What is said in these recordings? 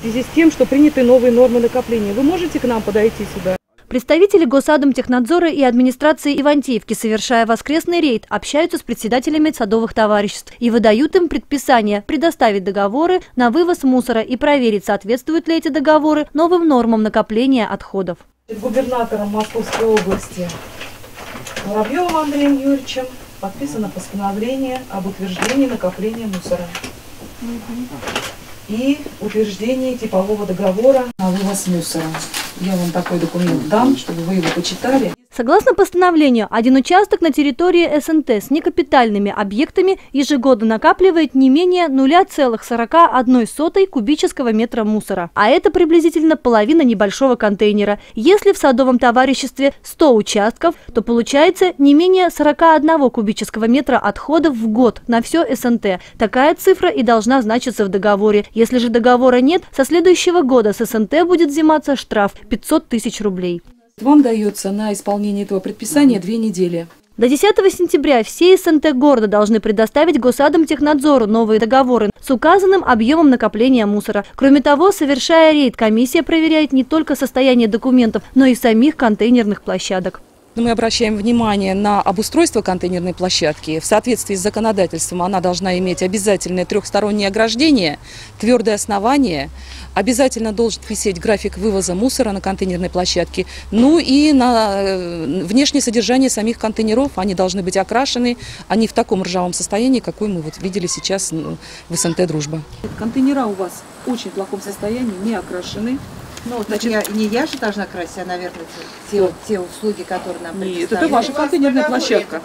В связи с тем, что приняты новые нормы накопления, вы можете к нам подойти сюда? Представители Госадомтехнадзора и администрации Ивантеевки, совершая воскресный рейд, общаются с председателями садовых товариществ и выдают им предписание предоставить договоры на вывоз мусора и проверить, соответствуют ли эти договоры новым нормам накопления отходов. Губернатором Московской области Воробьевым Андреем Юрьевичем подписано постановление об утверждении накопления мусора и утверждении типового договора на вывоз мусора. Я вам такой документ дам, чтобы вы его почитали. Согласно постановлению, один участок на территории СНТ с некапитальными объектами ежегодно накапливает не менее 0,41 кубического метра мусора. А это приблизительно половина небольшого контейнера. Если в садовом товариществе 100 участков, то получается не менее 41 кубического метра отходов в год на все СНТ. Такая цифра и должна значиться в договоре. Если же договора нет, со следующего года с СНТ будет взиматься штраф 500 тысяч рублей. Вам дается на исполнение этого предписания две недели. До 10 сентября все СНТ города должны предоставить Госадомтехнадзору новые договоры с указанным объемом накопления мусора. Кроме того, совершая рейд, комиссия проверяет не только состояние документов, но и самих контейнерных площадок. Мы обращаем внимание на обустройство контейнерной площадки. В соответствии с законодательством она должна иметь обязательное трехстороннее ограждение, твердое основание, обязательно должен висеть график вывоза мусора на контейнерной площадке, ну и на э, внешнее содержание самих контейнеров. Они должны быть окрашены, они в таком ржавом состоянии, какой мы вот видели сейчас ну, в СНТ «Дружба». Контейнера у вас в очень плохом состоянии, не окрашены. Ну, значит, я, не я же должна красить, а, наверное, те, те услуги, которые нам Нет, это ваша контейнерная площадка.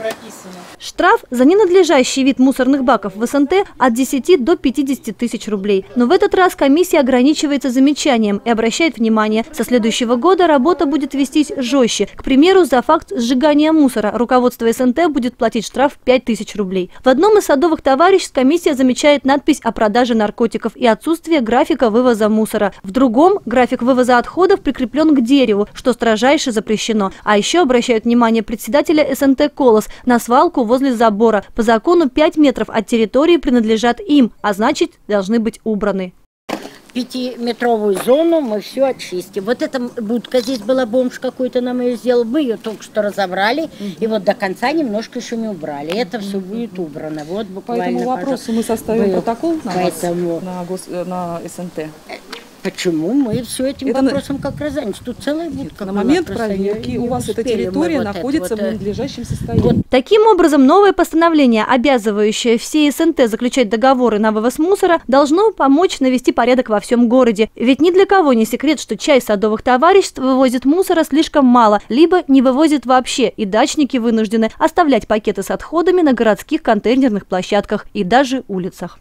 Штраф за ненадлежащий вид мусорных баков в СНТ от 10 до 50 тысяч рублей. Но в этот раз комиссия ограничивается замечанием и обращает внимание, со следующего года работа будет вестись жестче. К примеру, за факт сжигания мусора руководство СНТ будет платить штраф 5 тысяч рублей. В одном из садовых товариществ комиссия замечает надпись о продаже наркотиков и отсутствие графика вывоза мусора. В другом график вывоза отходов прикреплен к дереву, что строжайше запрещено. А еще обращают внимание председателя СНТ «Колос» на свалку возле забора. По закону 5 метров от территории принадлежат им, а значит должны быть убраны пятиметровую зону мы все очистим. Вот эта будка здесь была, бомж какой-то нам ее сделал. Мы ее только что разобрали, и вот до конца немножко еще не убрали. Это все будет убрано. Вот буквально. По этому вопросу мы составим был. протокол на, Поэтому... вас, на, гос... на СНТ. Почему мы все этим это вопросом как раз заняты? Тут целая будка. На момент проверки у вас эта территория находится вот в надлежащем состоянии. Вот. Таким образом, новое постановление, обязывающее все СНТ заключать договоры на вывоз мусора, должно помочь навести порядок во всем городе. Ведь ни для кого не секрет, что часть садовых товариществ вывозит мусора слишком мало, либо не вывозит вообще, и дачники вынуждены оставлять пакеты с отходами на городских контейнерных площадках и даже улицах.